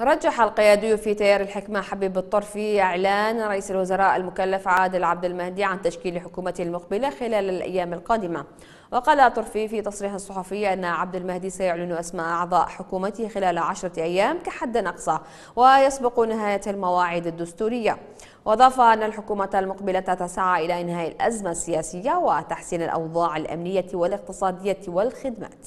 رجح القيادي في تيار الحكمة حبيب الطرفي إعلان رئيس الوزراء المكلف عادل عبد المهدي عن تشكيل حكومته المقبلة خلال الأيام القادمة. وقال طرفي في تصريح صحفي أن عبد المهدي سيعلن أسماء أعضاء حكومته خلال عشرة أيام كحد أقصى ويسبق نهاية المواعيد الدستورية. وأضاف أن الحكومة المقبلة تسعى إلى إنهاء الأزمة السياسية وتحسين الأوضاع الأمنية والاقتصادية والخدمات.